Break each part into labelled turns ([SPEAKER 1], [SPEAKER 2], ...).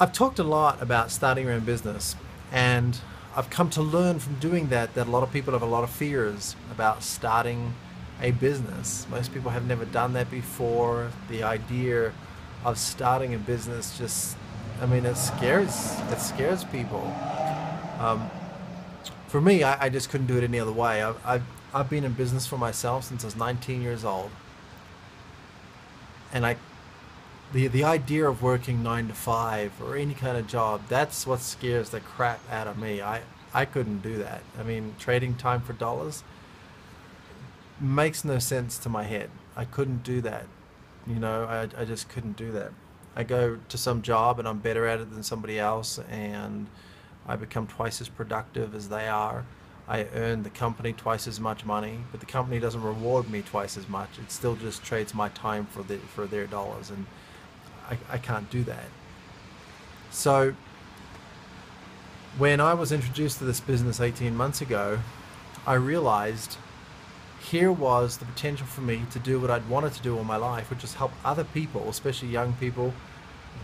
[SPEAKER 1] I've talked a lot about starting your own business, and I've come to learn from doing that that a lot of people have a lot of fears about starting a business. Most people have never done that before. The idea of starting a business just, I mean, it scares it scares people. Um, for me, I, I, just couldn't do it any other way. I've, I've I've been in business for myself since I was 19 years old, and I the the idea of working nine to five or any kind of job that's what scares the crap out of me. I i couldn't do that. I mean trading time for dollars makes no sense to my head. I couldn't do that. You know i, I just couldn't do that. I go to some job and i'm better at it than somebody else and i become twice as productive as they are. I earn the company twice as much money, but the company doesn't reward me twice as much. It still just trades my time for the for their dollars, and I, I can't do that. So when I was introduced to this business 18 months ago, I realized here was the potential for me to do what I'd wanted to do all my life, which is help other people, especially young people,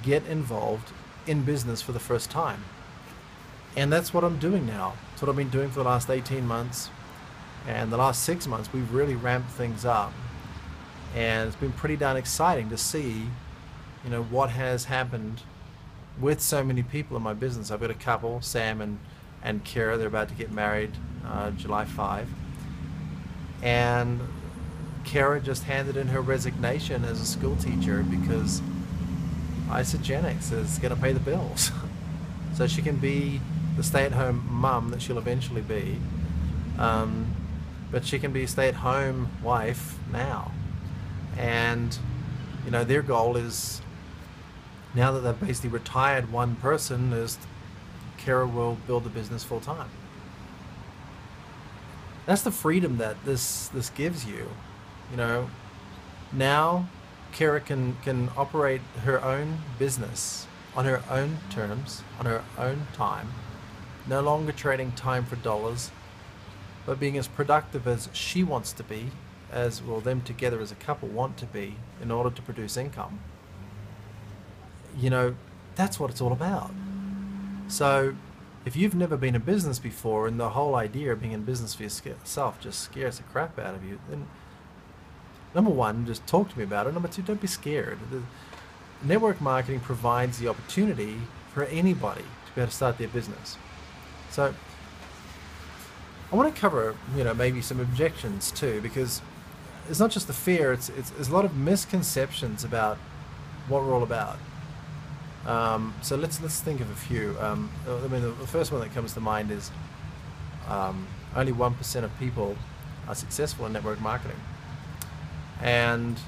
[SPEAKER 1] get involved in business for the first time. And that's what I'm doing now. It's what I've been doing for the last 18 months. And the last six months, we've really ramped things up. And it's been pretty darn exciting to see you know, what has happened with so many people in my business. I've got a couple, Sam and, and Kira, they're about to get married uh, July 5. And Kara just handed in her resignation as a school teacher because Isagenix is going to pay the bills. so she can be the stay-at-home mum that she'll eventually be. Um, but she can be a stay-at-home wife now. And, you know, their goal is now that they've basically retired one person, is Kara will build the business full time. That's the freedom that this this gives you. You know, now Kara can can operate her own business on her own terms, on her own time, no longer trading time for dollars, but being as productive as she wants to be, as well them together as a couple want to be in order to produce income you know, that's what it's all about. So, if you've never been in business before and the whole idea of being in business for yourself just scares the crap out of you, then number one, just talk to me about it. Number two, don't be scared. The network marketing provides the opportunity for anybody to be able to start their business. So, I want to cover, you know, maybe some objections too, because it's not just the fear; it's, it's there's a lot of misconceptions about what we're all about. Um, so let's let's think of a few. Um, I mean, the, first one that comes to mind is um, only one percent of people are successful in network marketing, and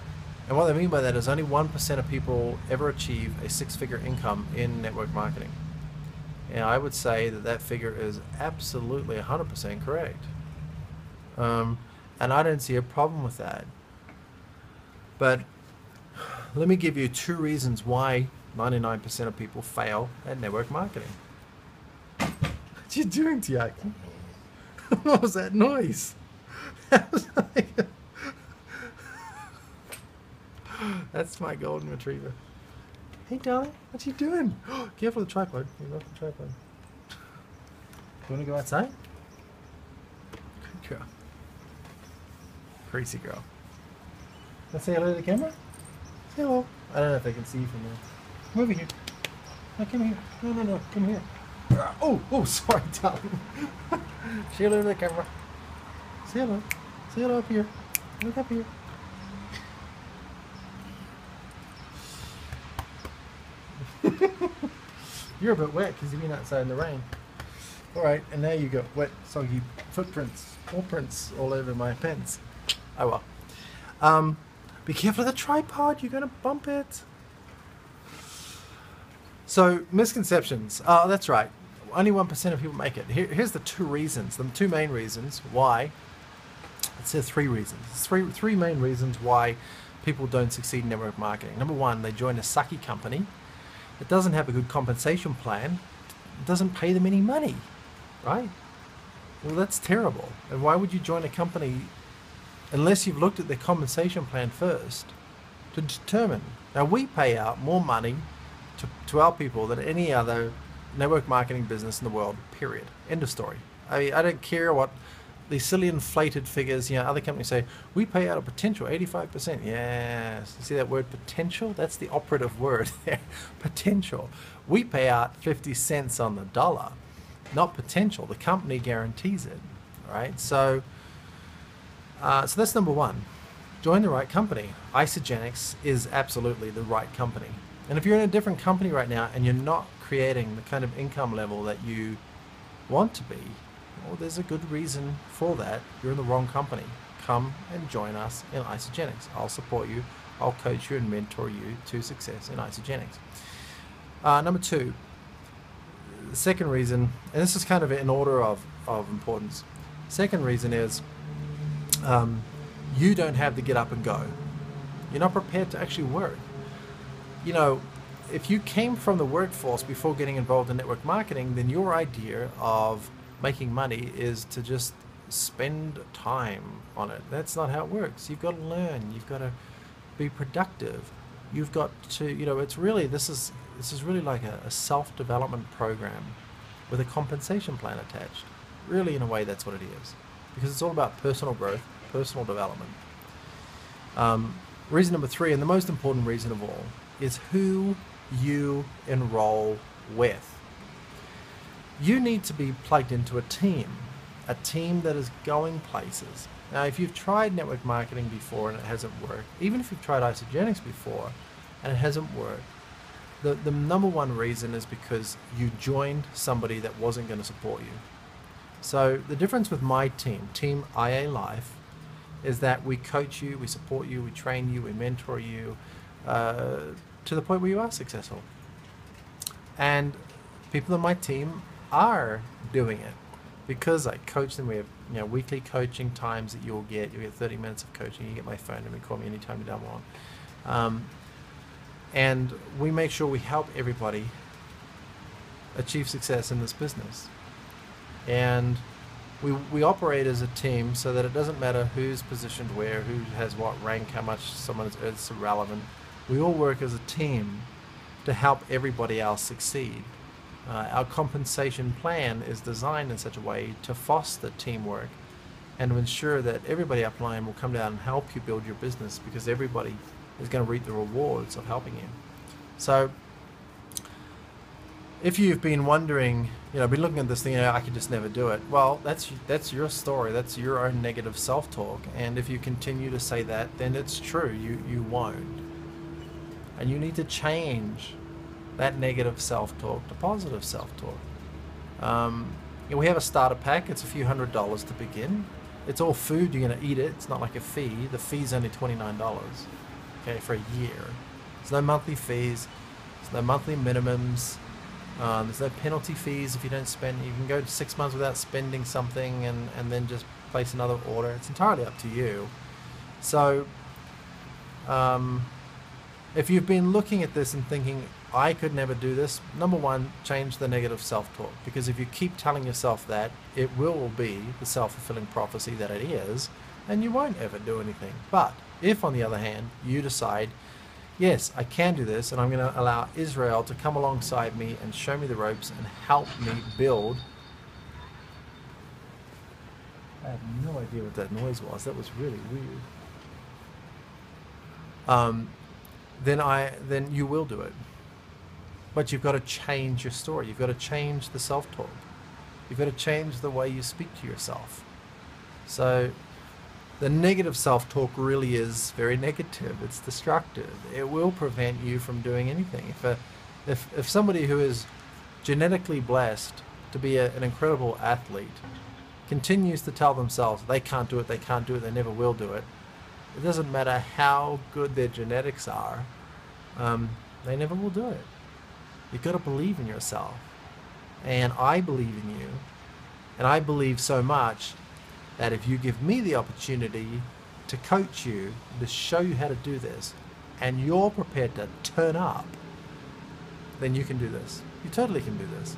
[SPEAKER 1] and what I mean by that is only one percent of people ever achieve a six-figure income in network marketing. And I would say that that figure is absolutely 100% correct. Um, and I don't see a problem with that. But let me give you two reasons why 99% of people fail at network marketing. What are you doing, Tiaki? what was that noise? That's my golden retriever. Hey, darling, what you doing? Careful the tripod. You love the tripod. You want to go outside? Good girl. Crazy girl. Let's say hello to the camera. Say hello. I don't know if they can see you from there. Come over here. No, come here. No, no, no. Come here. Oh, oh, sorry, darling. Say hello to the camera. Say hello. Say hello up here. Look up here. You're a bit wet because you've been outside in the rain. All right, and now you've got wet, soggy footprints, footprints all over my pants. Oh well. Um, be careful of the tripod. You're gonna bump it. So misconceptions. Oh, that's right. Only one percent of people make it. Here, here's the two reasons. The two main reasons why. It says three reasons. Three three main reasons why people don't succeed in network marketing. Number one, they join a sucky company. It doesn't have a good compensation plan. It doesn't pay them any money, right? Well, that's terrible. And why would you join a company unless you've looked at their compensation plan first to determine? Now we pay out more money to, to our people than any other network marketing business in the world, period. End of story. I, mean, I don't care what these silly inflated figures, you know, other companies say, we pay out a potential 85%. Yes. You see that word potential? That's the operative word there. potential. We pay out 50 cents on the dollar, not potential. The company guarantees it, right? So, uh, so that's number one. Join the right company. Isagenix is absolutely the right company. And if you're in a different company right now and you're not creating the kind of income level that you want to be, well, there's a good reason for that. You're in the wrong company. Come and join us in Isagenix. I'll support you. I'll coach you and mentor you to success in Isagenix. Uh, number two, the second reason, and this is kind of in order of, of importance. Second reason is um, you don't have to get up and go. You're not prepared to actually work. You know, if you came from the workforce before getting involved in network marketing, then your idea of making money is to just spend time on it. That's not how it works. You've got to learn. You've got to be productive. You've got to, you know, it's really this is this is really like a, a self-development program with a compensation plan attached. Really, in a way, that's what it is, because it's all about personal growth, personal development. Um, reason number three, and the most important reason of all, is who you enroll with you need to be plugged into a team, a team that is going places. Now, if you've tried network marketing before and it hasn't worked, even if you've tried Isagenix before and it hasn't worked, the, the number one reason is because you joined somebody that wasn't going to support you. So the difference with my team, Team Isa Life, is that we coach you, we support you, we train you, we mentor you uh, to the point where you are successful. And people on my team are doing it because I coach them. We have you know weekly coaching times that you'll get. You get 30 minutes of coaching. You get my phone number. Call me anytime you don't want. Um, and we make sure we help everybody achieve success in this business. And we, we operate as a team so that it doesn't matter who's positioned where, who has what rank, how much someone is, it's irrelevant. We all work as a team to help everybody else succeed. Uh, our compensation plan is designed in such a way to foster teamwork and to ensure that everybody upline will come down and help you build your business because everybody is going to reap the rewards of helping you. So, if you've been wondering, you know, been looking at this thing, you know, I could just never do it. Well, that's that's your story. That's your own negative self-talk. And if you continue to say that, then it's true. You you won't. And you need to change that negative self-talk to positive self-talk. Um, we have a starter pack. It's a few hundred dollars to begin. It's all food. You're going to eat it. It's not like a fee. The fee's only $29, okay, for a year. There's no monthly fees. There's no monthly minimums. Um, there's no penalty fees if you don't spend. You can go six months without spending something and, and then just place another order. It's entirely up to you. So, um, if you've been looking at this and thinking, I could never do this, number one, change the negative self talk. Because if you keep telling yourself that, it will be the self fulfilling prophecy that it is, and you won't ever do anything. But if, on the other hand, you decide, yes, I can do this, and I'm going to allow Israel to come alongside me and show me the ropes and help me build. I have no idea what that noise was. That was really weird. Um, then I then you will do it. But you've got to change your story. You've got to change the self-talk. You've got to change the way you speak to yourself. So the negative self-talk really is very negative. It's destructive. It will prevent you from doing anything. If a, if if somebody who is genetically blessed to be a, an incredible athlete continues to tell themselves they can't do it, they can't do it, they never will do it, it doesn't matter how good their genetics are, um, they never will do it. You've got to believe in yourself. And I believe in you. And I believe so much that if you give me the opportunity to coach you, to show you how to do this, and you're prepared to turn up, then you can do this. You totally can do this.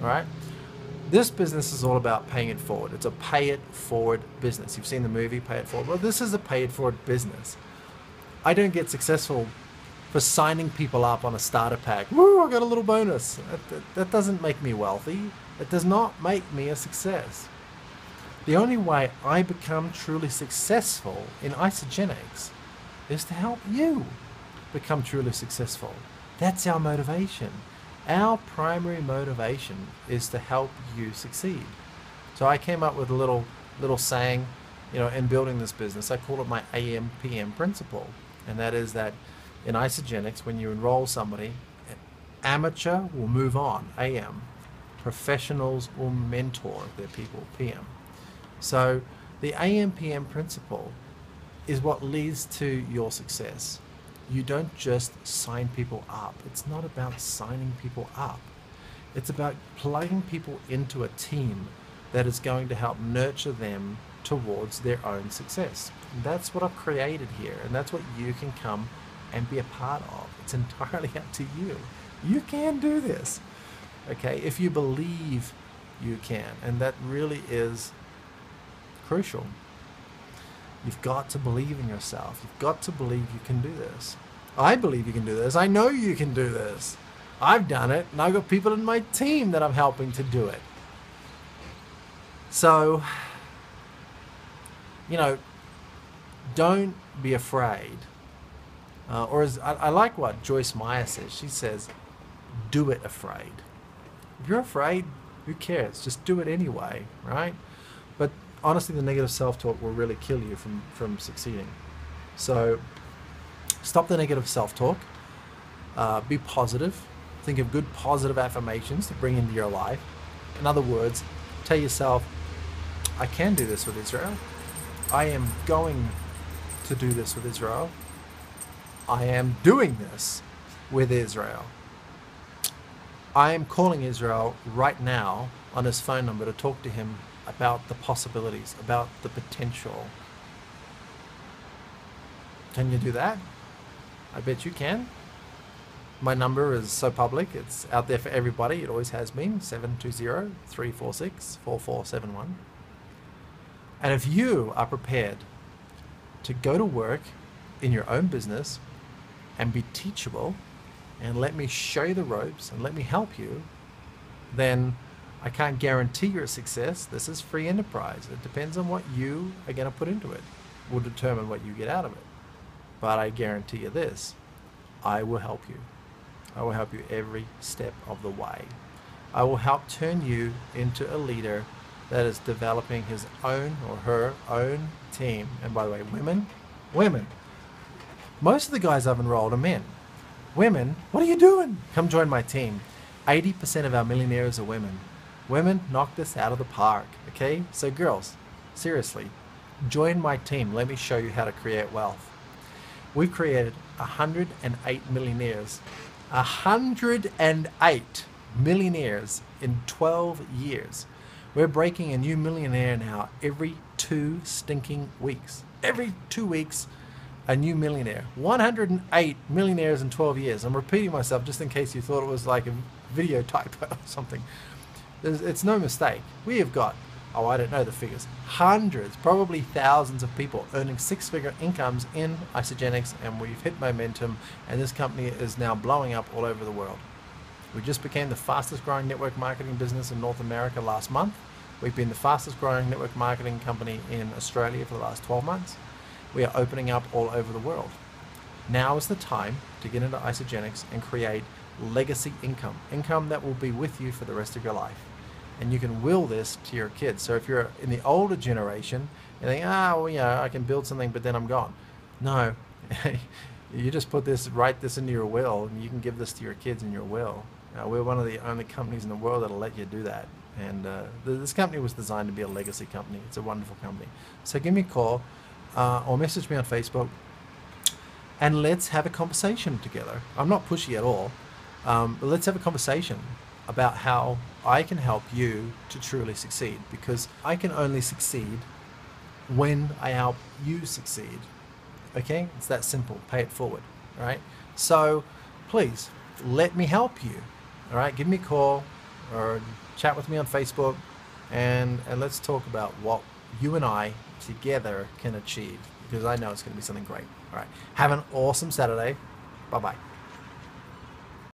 [SPEAKER 1] All right? This business is all about paying it forward. It's a pay it forward business. You've seen the movie Pay It Forward. Well, this is a pay it forward business. I don't get successful for signing people up on a starter pack. Woo, I got a little bonus. That, that, that doesn't make me wealthy. It does not make me a success. The only way I become truly successful in isagenix is to help you become truly successful. That's our motivation. Our primary motivation is to help you succeed. So I came up with a little little saying, you know, in building this business. I call it my AMPM principle, and that is that in isagenix, when you enroll somebody, amateur will move on, AM. Professionals will mentor their people, PM. So the AMPM principle is what leads to your success. You don't just sign people up. It's not about signing people up. It's about plugging people into a team that is going to help nurture them towards their own success. And that's what I've created here, and that's what you can come and be a part of. It's entirely up to you. You can do this. Okay, if you believe you can, and that really is crucial. You've got to believe in yourself. You've got to believe you can do this. I believe you can do this. I know you can do this. I've done it, and I've got people in my team that I'm helping to do it. So, you know, don't be afraid. Uh, or as I, I like what Joyce Meyer says. She says, "Do it afraid." If you're afraid, who cares? Just do it anyway, right? Honestly, the negative self-talk will really kill you from from succeeding. So, stop the negative self-talk. Uh, be positive. Think of good positive affirmations to bring into your life. In other words, tell yourself, I can do this with Israel. I am going to do this with Israel. I am doing this with Israel. I am calling Israel right now on his phone number to talk to him about the possibilities, about the potential. Can you do that? I bet you can. My number is so public, it's out there for everybody. It always has been 720 346 4471. And if you are prepared to go to work in your own business and be teachable and let me show you the ropes and let me help you, then I can't guarantee your success. This is free enterprise. It depends on what you are going to put into it, will determine what you get out of it. But I guarantee you this I will help you. I will help you every step of the way. I will help turn you into a leader that is developing his own or her own team. And by the way, women, women. Most of the guys I've enrolled are men. Women, what are you doing? Come join my team. 80% of our millionaires are women. Women knock this out of the park, okay? So, girls, seriously, join my team. Let me show you how to create wealth. We've created 108 millionaires. 108 millionaires in 12 years. We're breaking a new millionaire now every two stinking weeks. Every two weeks, a new millionaire. 108 millionaires in 12 years. I'm repeating myself just in case you thought it was like a video typo or something. There's, it's no mistake. We have got, oh, I don't know the figures, hundreds, probably thousands of people earning six figure incomes in isagenix, and we've hit momentum, and this company is now blowing up all over the world. We just became the fastest growing network marketing business in North America last month. We've been the fastest growing network marketing company in Australia for the last 12 months. We are opening up all over the world. Now is the time to get into isagenix and create legacy income, income that will be with you for the rest of your life. And you can will this to your kids. So if you're in the older generation, you think, ah, well, you know, I can build something, but then I'm gone. No, you just put this, write this into your will, and you can give this to your kids in your will. Uh, we're one of the only companies in the world that'll let you do that. And uh, th- this company was designed to be a legacy company. It's a wonderful company. So give me a call uh, or message me on Facebook and let's have a conversation together. I'm not pushy at all, um, but let's have a conversation about how I can help you to truly succeed because I can only succeed when I help you succeed. Okay? It's that simple. Pay it forward. All right? So please let me help you. All right? Give me a call or chat with me on Facebook and, and let's talk about what you and I together can achieve because I know it's going to be something great. All right. Have an awesome Saturday. Bye bye.